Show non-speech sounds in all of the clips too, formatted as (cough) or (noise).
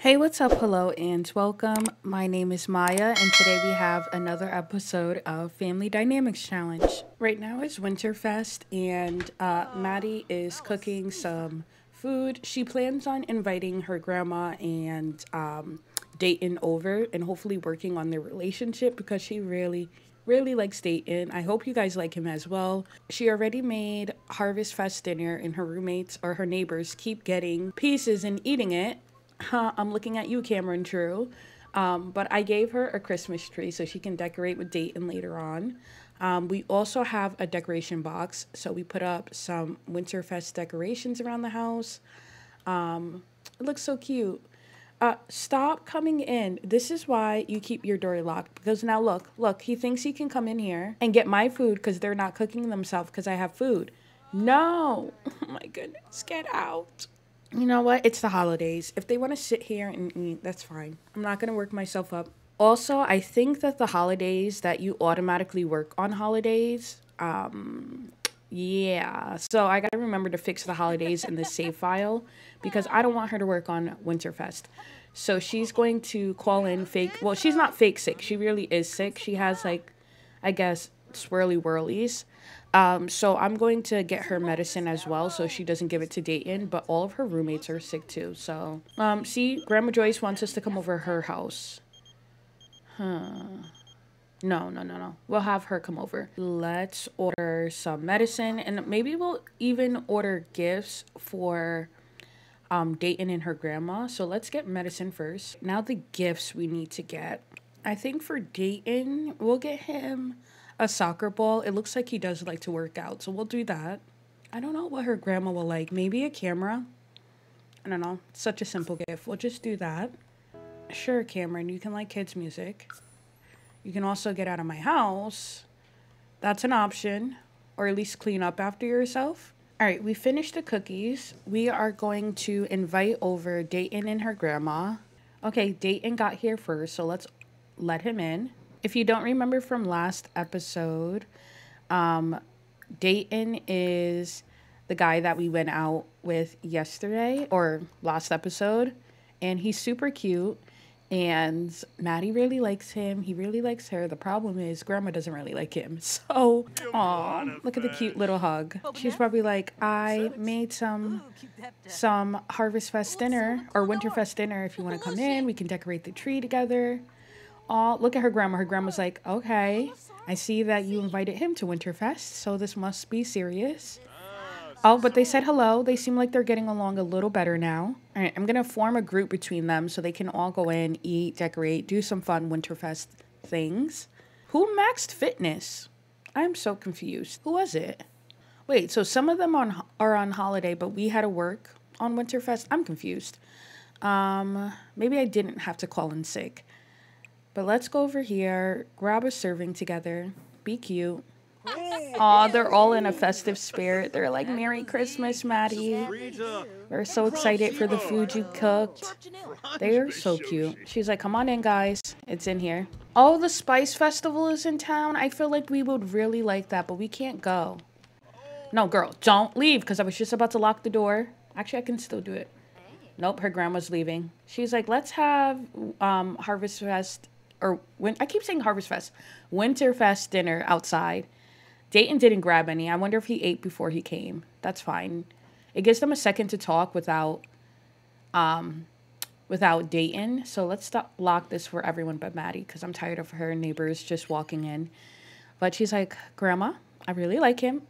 Hey, what's up? Hello and welcome. My name is Maia, and today we have another episode of Family Dynamics Challenge. Right now is Winterfest, and uh, Maddie is cooking some food. She plans on inviting her grandma and um, Dayton over and hopefully working on their relationship because she really really likes Dayton. I hope you guys like him as well. She already made Harvest Fest dinner, and her roommates or her neighbors keep getting pieces and eating it. I'm looking at you, Cameron True. Um, but I gave her a Christmas tree so she can decorate with Dayton later on. Um, we also have a decoration box, so we put up some Winterfest decorations around the house. Um, it looks so cute. Uh, stop coming in. This is why you keep your door locked. Because now look, look, he thinks he can come in here and get my food because they're not cooking themselves because I have food. No. (laughs) Oh my goodness. Get out. You know what? It's the holidays. If they want to sit here and eat, that's fine. I'm not going to work myself up. Also, I think that the holidays that you automatically work on holidays, um, yeah. So I got to remember to fix the holidays in the (laughs) save file because I don't want her to work on Winterfest. So she's going to call in fake. Well, she's not fake sick. She really is sick. She has like, I guess, swirly whirlies. Um, so I'm going to get her medicine as well so she doesn't give it to Dayton, but all of her roommates are sick too. So, um, see, Grandma Joyce wants us to come over her house. Huh. No, no, no, no. We'll have her come over. Let's order some medicine and maybe we'll even order gifts for um, Dayton and her grandma. So let's get medicine first. Now the gifts we need to get. I think for Dayton, we'll get him a soccer ball. It looks like he does like to work out, so we'll do that. I don't know what her grandma will like. Maybe a camera. I don't know. Such a simple gift. We'll just do that. Sure, Cameron, you can like kids' music. You can also get out of my house. That's an option. Or at least clean up after yourself. All right, we finished the cookies. We are going to invite over Dayton and her grandma. Okay, Dayton got here first, so let's let him in if you don't remember from last episode, um, Dayton is the guy that we went out with yesterday or last episode, and he's super cute. And Maddie really likes him. He really likes her. The problem is, Grandma doesn't really like him. (laughs) So, aw, look at the cute little hug. She's probably like, I made some some Harvest Fest dinner or Winterfest dinner. If you want to come in, we can decorate the tree together. Oh, look at her grandma. Her grandma's like, okay, I see that you invited him to Winterfest, so this must be serious. Oh, but they said hello. They seem like they're getting along a little better now. All right, I'm going to form a group between them so they can all go in, eat, decorate, do some fun Winterfest things. Who maxed fitness? I'm so confused. Who was it? Wait, so some of them on are on holiday, but we had to work on Winterfest? I'm confused. Um, maybe I didn't have to call in sick. But let's go over here, grab a serving together, be cute. Aw, they're all in a festive spirit. They're like, Merry Christmas, Maddie. We're so excited for the food you cooked. They are so cute. She's like, come on in, guys. It's in here. Oh, the Spice Festival is in town. I feel like we would really like that, but we can't go. No, girl, don't leave, because I was just about to lock the door. Actually, I can still do it. Nope, her grandma's leaving. She's like, let's have um, Harvest Fest or when I keep saying Harvest Fest, Winterfest dinner outside. Dayton didn't grab any. I wonder if he ate before he came. That's fine. It gives them a second to talk without um without Dayton. So let's stop lock this for everyone but Maddie because I'm tired of her neighbors just walking in. But she's like, Grandma, I really like him.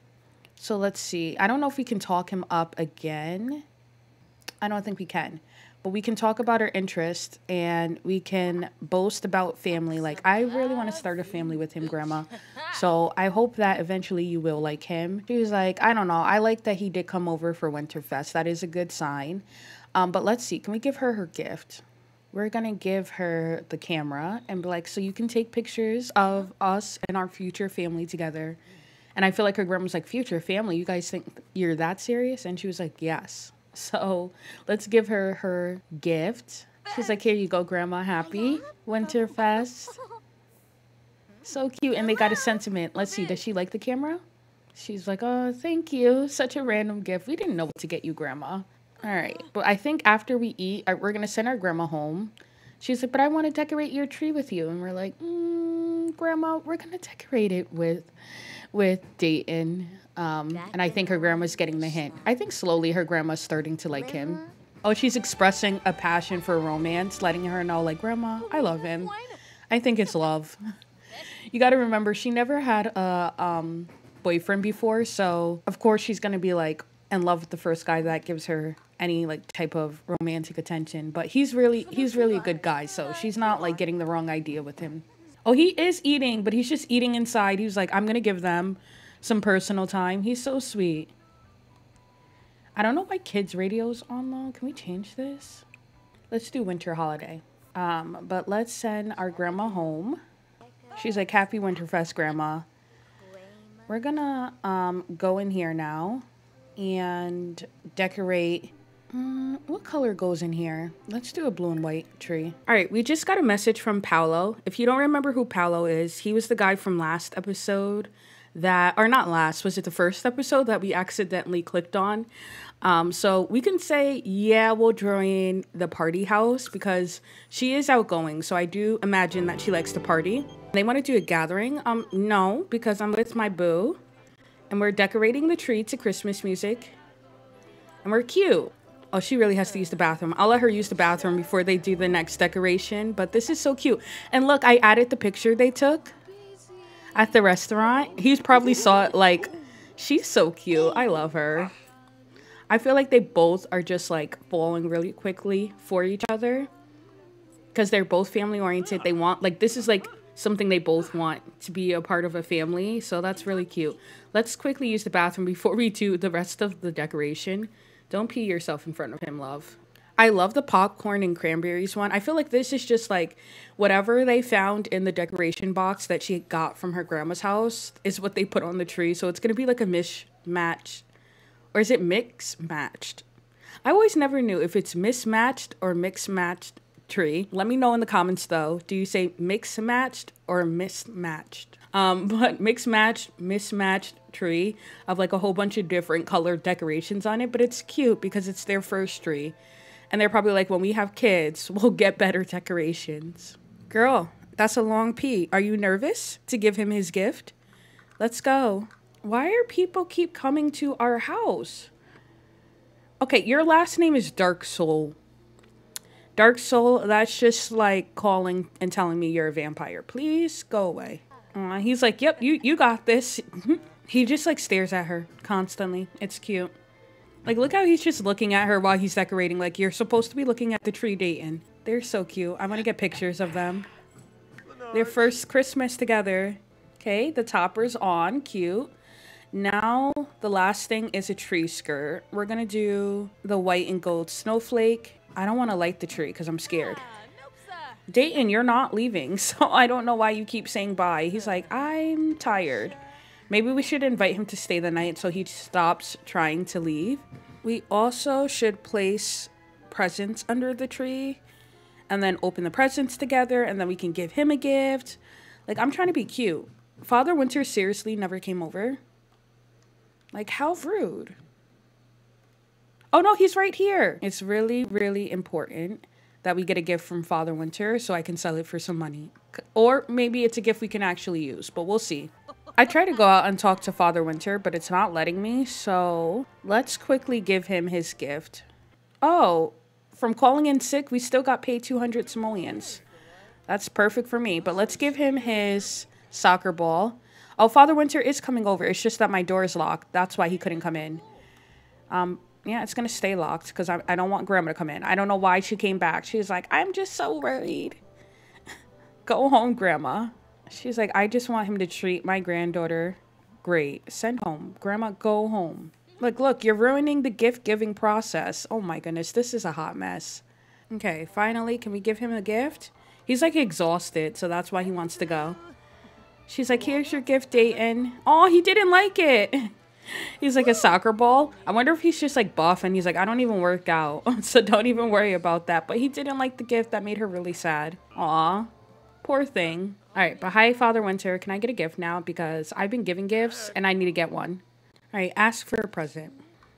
So let's see. I don't know if we can talk him up again. I don't think we can but we can talk about our interests and we can boast about family. Like, I really want to start a family with him, Grandma. (laughs) So I hope that eventually you will like him. She was like, I don't know. I like that he did come over for Winterfest. That is a good sign. Um, but let's see. Can we give her her gift? We're going to give her the camera and be like, so you can take pictures of us and our future family together. And I feel like her grandma's like, future family? You guys think you're that serious? And she was like, yes. (laughs) So let's give her her gift. She's like, here you go, Grandma. Happy Winterfest. So cute. And they got a sentiment. Let's see. Does she like the camera? She's like, oh, thank you. Such a random gift. We didn't know what to get you, Grandma. All right. But I think after we eat, uh, we're going to send our grandma home. She's like, but I want to decorate your tree with you. And we're like, mm, grandma, we're going to decorate it with, with Dayton. Um, and I think her grandma's getting the hint. I think slowly her grandma's starting to like him. Oh, she's expressing a passion for romance, letting her know, like, Grandma, I love him. I think it's love. (laughs) You got to remember, she never had a um, boyfriend before, so of course she's gonna be like in love with the first guy that gives her any like type of romantic attention. But he's really he's really a good guy, so she's not like getting the wrong idea with him. Oh, he is eating, but he's just eating inside. He's like, I'm gonna give them some personal time. He's so sweet. I don't know why kids' radio's on though. Can we change this? Let's do winter holiday. Um, but let's send our grandma home. She's like, Happy Winterfest, Grandma. We're gonna um, go in here now and decorate. Mm, what color goes in here? Let's do a blue and white tree. All right, we just got a message from Paolo. If you don't remember who Paolo is, he was the guy from last episode that, or not last, was it the first episode that we accidentally clicked on? Um, so we can say, yeah, we'll join the party house because she is outgoing. So I do imagine that she likes to party. They want to do a gathering. Um, no, because I'm with my boo and we're decorating the tree to Christmas music and we're cute. Oh, she really has to use the bathroom. I'll let her use the bathroom before they do the next decoration. But this is so cute. And look, I added the picture they took at the restaurant. He's probably saw it like, she's so cute. I love her. I feel like they both are just like falling really quickly for each other because they're both family oriented. They want like this is like something they both want to be a part of a family. So that's really cute. Let's quickly use the bathroom before we do the rest of the decoration. Don't pee yourself in front of him, love. I love the popcorn and cranberries one. I feel like this is just like whatever they found in the decoration box that she got from her grandma's house is what they put on the tree. So it's going to be like a mismatch or is it mix matched? I always never knew if it's mismatched or mix matched tree. Let me know in the comments though. Do you say mix matched or mismatched? Um, (laughs) but mix matched, mismatched tree of like a whole bunch of different colored decorations on it, but it's cute because it's their first tree. And they're probably like, when we have kids, (laughs) we'll get better decorations. Girl, that's a long P. Are you nervous to give him his gift? Let's go. Why are people keep coming to our house? Okay, your last name is Dark Soul. Dark Soul, that's just like calling and telling me you're a vampire. Please go away. Uh, he's like, yep, you, you got this. (laughs) he just like stares at her constantly. It's cute. Like, look how he's just looking at her while he's decorating. Like, you're supposed to be looking at the tree Dayton. They're so cute. I want to get pictures of them. Their first Christmas together. Okay, the topper's on. Cute. Now, the last thing is a tree skirt. We're gonna do the white and gold snowflake. I don't want to light the tree because I'm scared. Dayton, you're not leaving, (laughs) so I don't know why you keep saying bye. He's like, I'm tired. Maybe we should invite him to stay the night so he stops trying to leave. We also should place presents under the tree and then open the presents together and then we can give him a gift. Like, I'm trying to be cute. Father Winter seriously never came over. Like, how rude. Oh no, he's right here. It's really, really important that we get a gift from Father Winter so I can sell it for some money. Or maybe it's a gift we can actually use, but we'll see. I try to go out and talk to Father Winter, but it's not letting me, so let's quickly give him his gift. Oh, from calling in sick, we still got paid 200 simoleons. That's perfect for me, but let's give him his soccer ball. Oh, Father Winter is coming over. It's just that my door is locked. That's why he couldn't come in. Um, yeah, it's going to stay locked because I, I don't want Grandma to come in. I don't know why she came back. She's like, I'm just so worried. (laughs) Go home, Grandma. She's like, I just want him to treat my granddaughter great. Send home. Grandma, go home. Look, look, you're ruining the gift-giving process. Oh my goodness, this is a hot mess. Okay, finally, can we give him a gift? He's like exhausted, so that's why he wants to go. She's like, here's your gift, Dayton. Oh, he didn't like it. (laughs) (laughs) He's like a soccer ball. I wonder if he's just like buff and he's like, I don't even work out. (laughs) so don't even worry about that. But he didn't like the gift. That made her really sad. Aw, poor thing. All right, but hi, Father Winter. Can I get a gift now? Because I've been giving gifts and I need to get one. All right, ask for a present.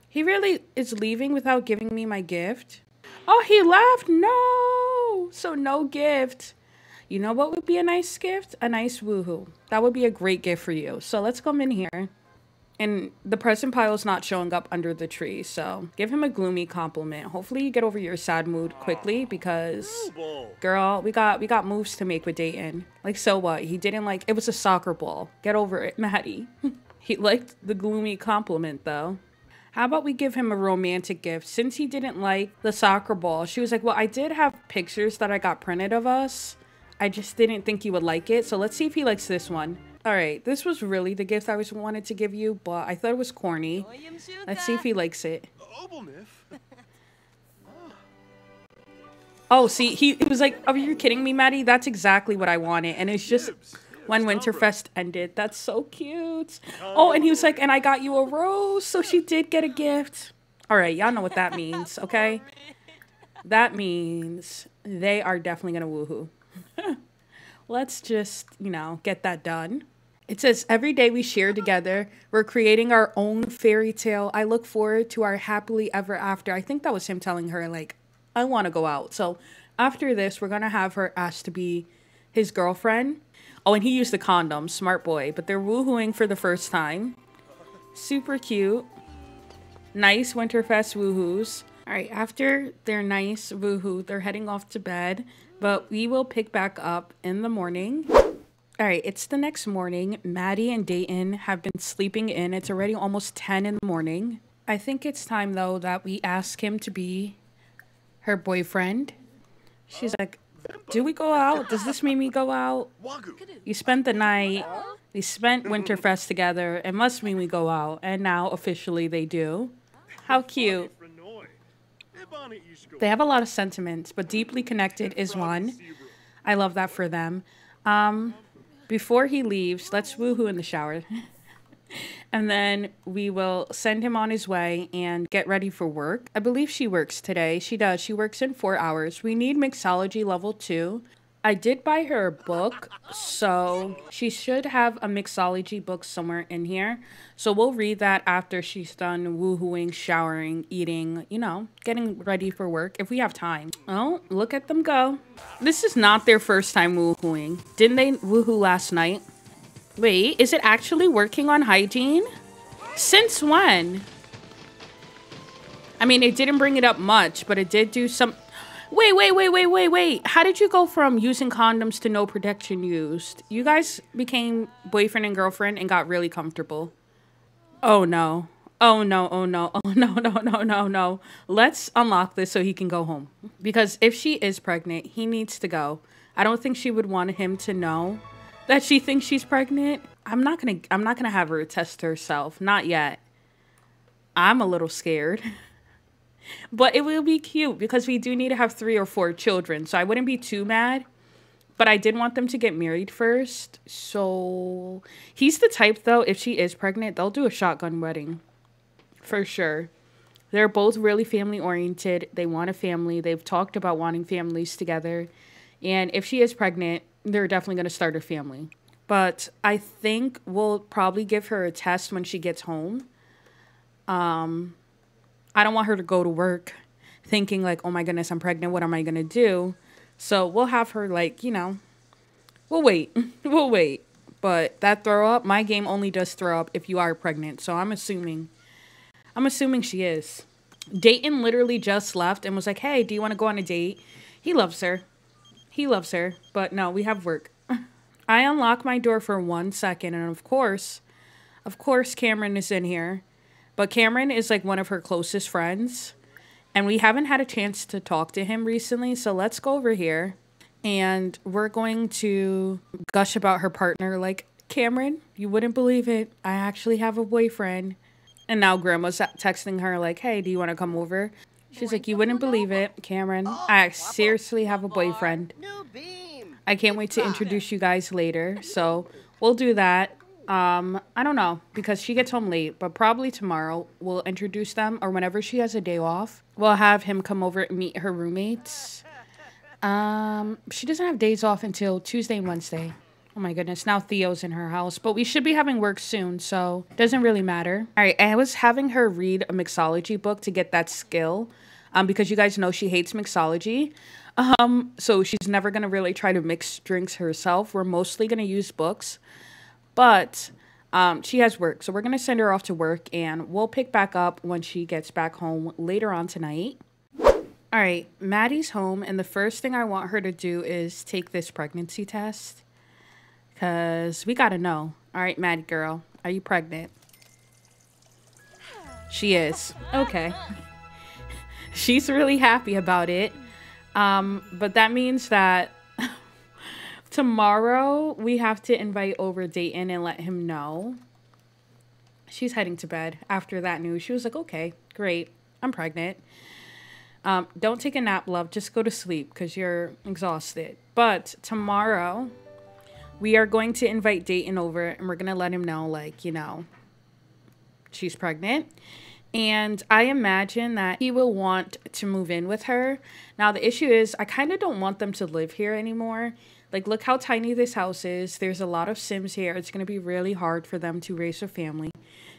He really is leaving without giving me my gift? Oh, he left? No! So no gift. You know what would be a nice gift? A nice woohoo. That would be a great gift for you. So let's come in here. And the present pile is not showing up under the tree, so give him a gloomy compliment. Hopefully you get over your sad mood quickly because girl, we got we got moves to make with Dayton. Like so what? He didn't like it was a soccer ball. Get over it, Maddie. (laughs) he liked the gloomy compliment though. How about we give him a romantic gift? Since he didn't like the soccer ball, she was like, Well, I did have pictures that I got printed of us. I just didn't think he would like it. So let's see if he likes this one. All right, this was really the gift I was wanted to give you, but I thought it was corny. Let's see if he likes it. (laughs) Oh, see, he, he was like, "Are you kidding me, Maddie? That's exactly what I wanted." And it's just when Winterfest ended. That's so cute. Oh, and he was like, "And I got you a rose." So she did get a gift. All right, y'all know what that means, (laughs) okay? That means they are definitely gonna woohoo. (laughs) Let's just, you know, get that done. It says, Every day we share together, we're creating our own fairy tale. I look forward to our happily ever after. I think that was him telling her, like, I want to go out. So after this, we're going to have her asked to be his girlfriend. Oh, and he used the condom. Smart boy. But they're woohooing for the first time. Super cute. Nice Winterfest woohoos. All right, after their nice woohoo, they're heading off to bed. But we will pick back up in the morning. All right, it's the next morning. Maddie and Dayton have been sleeping in. It's already almost 10 in the morning. I think it's time, though, that we ask him to be her boyfriend. She's like, Do we go out? Does this mean we go out? You spent the night. We spent Winterfest together. It must mean we go out. And now, officially, they do. How cute. They have a lot of sentiments, but deeply connected is one. I love that for them. Um, before he leaves, let's woohoo in the shower. (laughs) and then we will send him on his way and get ready for work. I believe she works today. She does. She works in four hours. We need mixology level two. I did buy her a book, so she should have a mixology book somewhere in here. So we'll read that after she's done woohooing, showering, eating, you know, getting ready for work if we have time. Oh, look at them go. This is not their first time woohooing. Didn't they woohoo last night? Wait, is it actually working on hygiene? Since when? I mean, it didn't bring it up much, but it did do some... Wait, wait, wait, wait, wait, wait. How did you go from using condoms to no protection used? You guys became boyfriend and girlfriend and got really comfortable. Oh no. Oh no, oh no, (laughs) oh no, no, no, no, no. Let's unlock this so he can go home. Because if she is pregnant, he needs to go. I don't think she would want him to know that she thinks she's pregnant. I'm not gonna I'm not gonna have her test herself. Not yet. I'm a little scared. (laughs) But it will be cute because we do need to have three or four children. So I wouldn't be too mad. But I did want them to get married first. So he's the type, though, if she is pregnant, they'll do a shotgun wedding. For sure. They're both really family oriented. They want a family. They've talked about wanting families together. And if she is pregnant, they're definitely going to start a family. But I think we'll probably give her a test when she gets home. Um, I don't want her to go to work thinking like, "Oh my goodness, I'm pregnant. What am I going to do?" So, we'll have her like, you know, we'll wait. (laughs) we'll wait. But that throw up, my game only does throw up if you are pregnant. So, I'm assuming I'm assuming she is. Dayton literally just left and was like, "Hey, do you want to go on a date?" He loves her. He loves her, but no, we have work. (laughs) I unlock my door for one second, and of course, of course, Cameron is in here. But Cameron is like one of her closest friends. And we haven't had a chance to talk to him recently. So let's go over here and we're going to gush about her partner. Like, Cameron, you wouldn't believe it. I actually have a boyfriend. And now grandma's texting her, like, hey, do you want to come over? She's like, you wouldn't believe it, Cameron. I seriously have a boyfriend. I can't wait to introduce you guys later. So we'll do that. Um, I don't know because she gets home late, but probably tomorrow we'll introduce them or whenever she has a day off, we'll have him come over and meet her roommates. Um, she doesn't have days off until Tuesday and Wednesday. Oh my goodness, now Theo's in her house, but we should be having work soon, so doesn't really matter. All right, I was having her read a mixology book to get that skill um, because you guys know she hates mixology. Um, so she's never going to really try to mix drinks herself. We're mostly going to use books, but um, she has work. So we're going to send her off to work and we'll pick back up when she gets back home later on tonight. All right, Maddie's home, and the first thing I want her to do is take this pregnancy test because we got to know. All right, Maddie girl, are you pregnant? She is. Okay. (laughs) She's really happy about it. Um, but that means that tomorrow we have to invite over Dayton and let him know. She's heading to bed after that news. She was like, okay, great. I'm pregnant. Um, don't take a nap, love. Just go to sleep because you're exhausted. But tomorrow, we are going to invite Dayton over and we're going to let him know, like, you know, she's pregnant. And I imagine that he will want to move in with her. Now, the issue is, I kind of don't want them to live here anymore. Like, look how tiny this house is. There's a lot of Sims here. It's going to be really hard for them to raise a family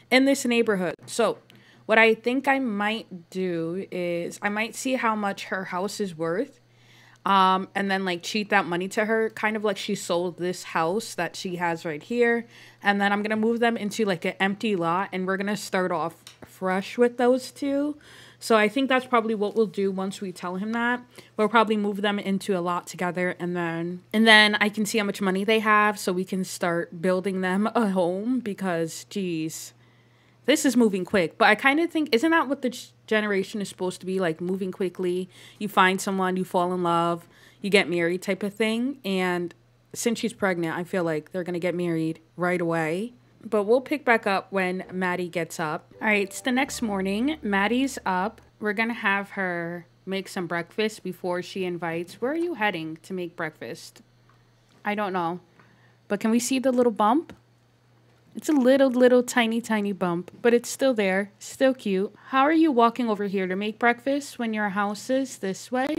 in this neighborhood. So, what I think I might do is I might see how much her house is worth um, and then like cheat that money to her, kind of like she sold this house that she has right here. And then I'm gonna move them into like an empty lot and we're gonna start off fresh with those two. So I think that's probably what we'll do once we tell him that. We'll probably move them into a lot together and then and then I can see how much money they have so we can start building them a home because geez this is moving quick. But I kind of think, isn't that what the generation is supposed to be like? Moving quickly. You find someone, you fall in love, you get married type of thing. And since she's pregnant, I feel like they're going to get married right away. But we'll pick back up when Maddie gets up. All right, it's the next morning. Maddie's up. We're going to have her make some breakfast before she invites. Where are you heading to make breakfast? I don't know. But can we see the little bump? It's a little, little, tiny, tiny bump, but it's still there. Still cute. How are you walking over here to make breakfast when your house is this way?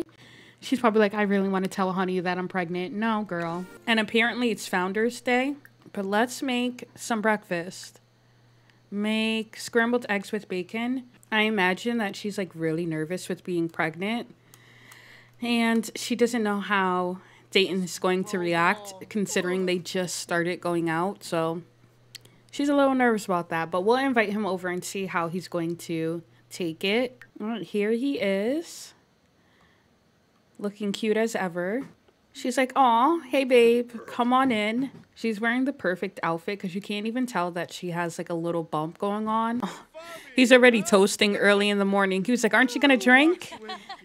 She's probably like, I really want to tell honey that I'm pregnant. No, girl. And apparently it's Founders Day, but let's make some breakfast. Make scrambled eggs with bacon. I imagine that she's like really nervous with being pregnant. And she doesn't know how Dayton is going to react oh. considering they just started going out. So she's a little nervous about that, but we'll invite him over and see how he's going to take it. here he is. Looking cute as ever. She's like, "Aw, hey babe, come on in." She's wearing the perfect outfit because you can't even tell that she has like a little bump going on. (laughs) he's already toasting early in the morning. He was like, "Aren't you gonna drink?"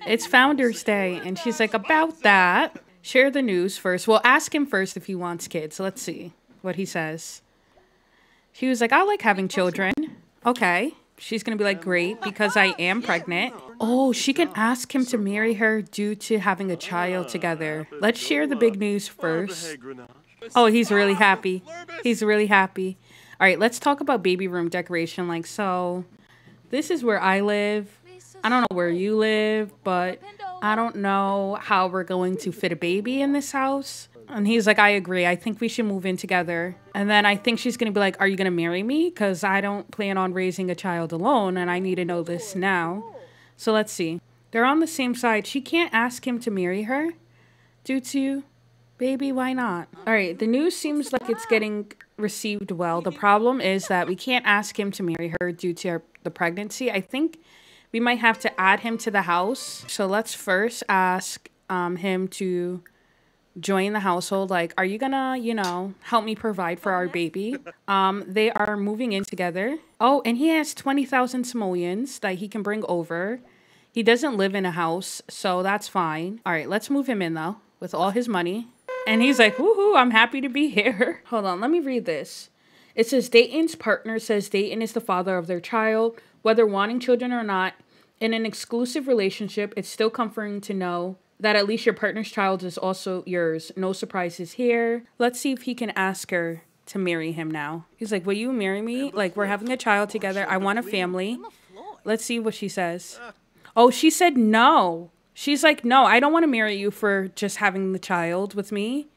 It's Founders Day, and she's like, "About that." Share the news first. We'll ask him first if he wants kids. Let's see what he says. She was like, I like having children. Okay. She's going to be like, great, (laughs) because I am pregnant. Oh, she can ask him to marry her due to having a child together. Let's share the big news first. Oh, he's really happy. He's really happy. All right, let's talk about baby room decoration. Like, so this is where I live. I don't know where you live, but I don't know how we're going to fit a baby in this house. And he's like, I agree. I think we should move in together. And then I think she's going to be like, Are you going to marry me? Because I don't plan on raising a child alone and I need to know this now. So let's see. They're on the same side. She can't ask him to marry her due to, baby, why not? All right, the news seems like it's getting received well. The problem is that we can't ask him to marry her due to her, the pregnancy. I think we might have to add him to the house. So let's first ask um, him to join the household like are you gonna you know help me provide for our baby? Um they are moving in together. Oh and he has 20000 simoleons that he can bring over. He doesn't live in a house so that's fine. All right let's move him in though with all his money. And he's like woohoo i'm happy to be here. (laughs) Hold on let me read this. It says dayton's partner says dayton is the father of their child. Whether wanting children or not in an exclusive relationship it's still comforting to know that at least your partner's child is also yours. No surprises here. Let's see if he can ask her to marry him now. He's like, Will you marry me? Like, we're having a child together. I want a family. Let's see what she says. Oh, she said no. She's like, No, I don't want to marry you for just having the child with me.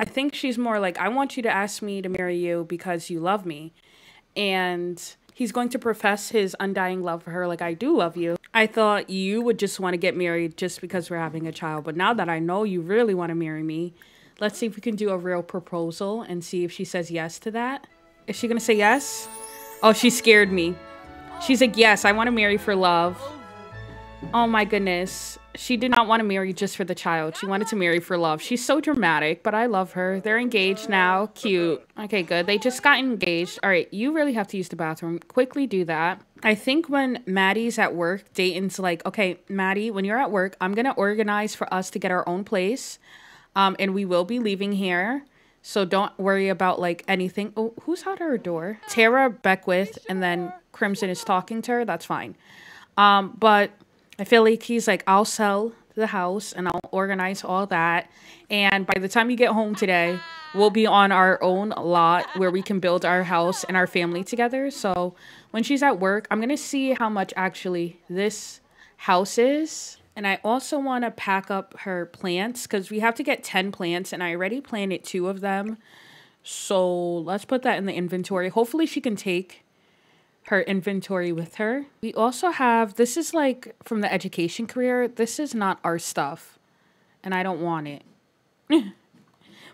I think she's more like, I want you to ask me to marry you because you love me. And he's going to profess his undying love for her, like, I do love you. I thought you would just want to get married just because we're having a child. But now that I know you really want to marry me, let's see if we can do a real proposal and see if she says yes to that. Is she going to say yes? Oh, she scared me. She's like, yes, I want to marry for love. Oh my goodness. She did not want to marry just for the child. She wanted to marry for love. She's so dramatic, but I love her. They're engaged now. Cute. Okay, good. They just got engaged. All right, you really have to use the bathroom. Quickly do that. I think when Maddie's at work, Dayton's like, okay, Maddie, when you're at work, I'm going to organize for us to get our own place. Um, and we will be leaving here. So don't worry about like anything. Oh, who's at her door? Tara Beckwith and then Crimson is talking to her. That's fine. Um, but I feel like he's like, I'll sell the house and I'll organize all that. And by the time you get home today, we'll be on our own lot where we can build our house and our family together. So when she's at work, I'm going to see how much actually this house is. And I also want to pack up her plants because we have to get 10 plants and I already planted two of them. So let's put that in the inventory. Hopefully she can take her inventory with her. We also have, this is like from the education career. This is not our stuff and I don't want it. (laughs)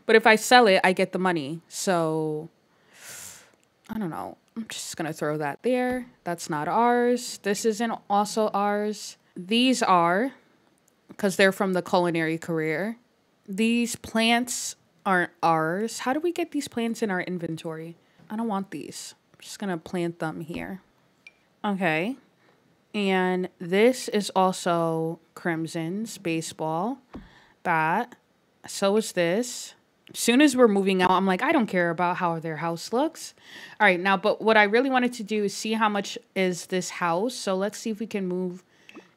but if I sell it, I get the money. So I don't know. I'm just going to throw that there. That's not ours. This isn't also ours. These are, because they're from the culinary career. These plants aren't ours. How do we get these plants in our inventory? I don't want these just going to plant them here. Okay. And this is also Crimson's baseball bat. So is this. As soon as we're moving out, I'm like, I don't care about how their house looks. All right, now, but what I really wanted to do is see how much is this house. So let's see if we can move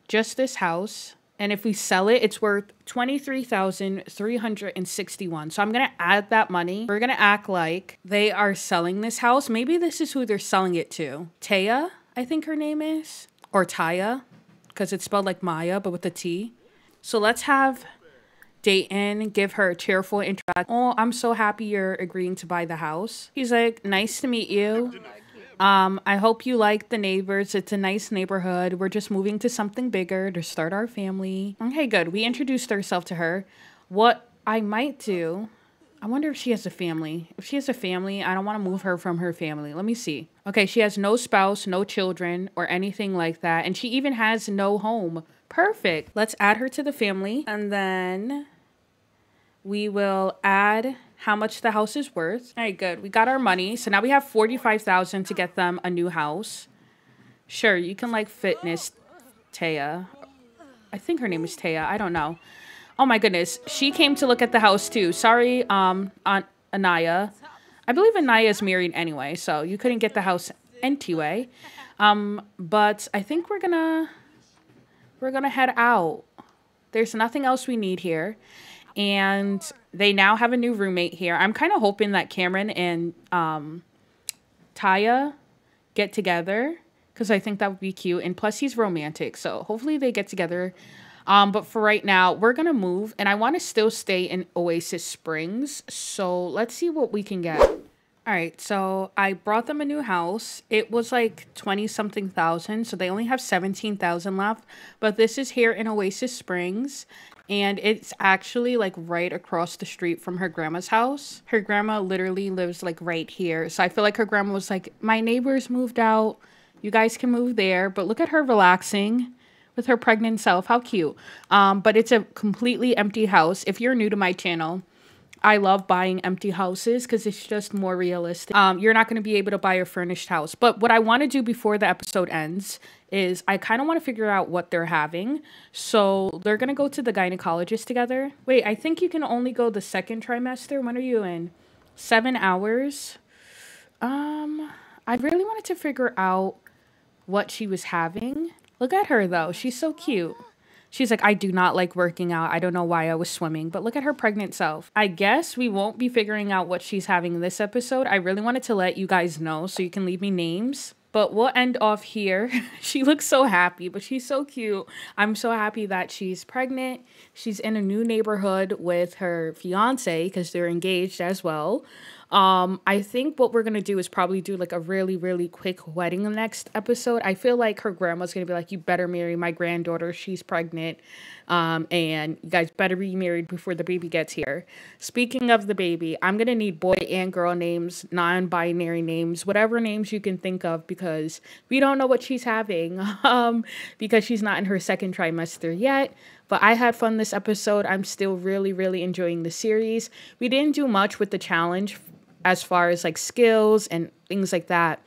just this house. And if we sell it, it's worth 23,361. So I'm going to add that money. We're going to act like they are selling this house. Maybe this is who they're selling it to. Taya, I think her name is. Or Taya, because it's spelled like Maia, but with a T. So let's have Dayton give her a cheerful introduction. Oh, I'm so happy you're agreeing to buy the house. He's like, nice to meet you. Um, I hope you like the neighbors. It's a nice neighborhood. We're just moving to something bigger to start our family. Okay, good. We introduced ourselves to her. What I might do, I wonder if she has a family. If she has a family, I don't want to move her from her family. Let me see. Okay, she has no spouse, no children, or anything like that. And she even has no home. Perfect. Let's add her to the family. And then we will add how much the house is worth. All right, good. We got our money. So now we have 45,000 to get them a new house. Sure, you can like fitness Taya. I think her name is Taya. I don't know. Oh my goodness. She came to look at the house too. Sorry, um, Aunt Anaya. I believe Anaya is married anyway, so you couldn't get the house anyway. Um, but I think we're gonna we're gonna head out. There's nothing else we need here and they now have a new roommate here. I'm kind of hoping that Cameron and um, Taya get together because I think that would be cute. And plus, he's romantic, so hopefully they get together. Um, but for right now, we're gonna move, and I want to still stay in Oasis Springs. So let's see what we can get. All right, so I brought them a new house. It was like 20 something thousand, so they only have 17,000 left. But this is here in Oasis Springs and it's actually like right across the street from her grandma's house. Her grandma literally lives like right here. So I feel like her grandma was like, My neighbors moved out. You guys can move there. But look at her relaxing with her pregnant self. How cute. Um, but it's a completely empty house. If you're new to my channel, I love buying empty houses because it's just more realistic. Um, you're not going to be able to buy a furnished house. But what I want to do before the episode ends is I kind of want to figure out what they're having. So they're going to go to the gynecologist together. Wait, I think you can only go the second trimester. When are you in? Seven hours. Um, I really wanted to figure out what she was having. Look at her though. She's so cute. She's like, I do not like working out. I don't know why I was swimming, but look at her pregnant self. I guess we won't be figuring out what she's having in this episode. I really wanted to let you guys know so you can leave me names. But we'll end off here. (laughs) she looks so happy, but she's so cute. I'm so happy that she's pregnant. She's in a new neighborhood with her fiance because they're engaged as well. Um, I think what we're gonna do is probably do like a really, really quick wedding next episode. I feel like her grandma's gonna be like, "You better marry my granddaughter. She's pregnant, um, and you guys better be married before the baby gets here." Speaking of the baby, I'm gonna need boy and girl names, non-binary names, whatever names you can think of, because we don't know what she's having, (laughs) um, because she's not in her second trimester yet. But I had fun this episode. I'm still really, really enjoying the series. We didn't do much with the challenge as far as like skills and things like that.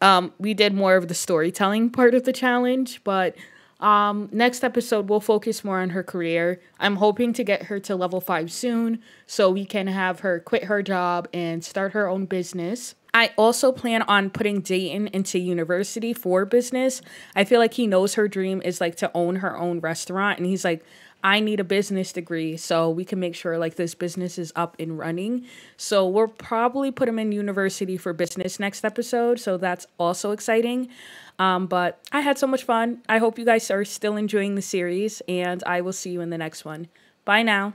Um, we did more of the storytelling part of the challenge, but um, next episode we'll focus more on her career. I'm hoping to get her to level five soon so we can have her quit her job and start her own business. I also plan on putting Dayton into university for business. I feel like he knows her dream is like to own her own restaurant, and he's like, I need a business degree so we can make sure like this business is up and running. So we'll probably put him in university for business next episode. So that's also exciting. Um, but I had so much fun. I hope you guys are still enjoying the series and I will see you in the next one. Bye now.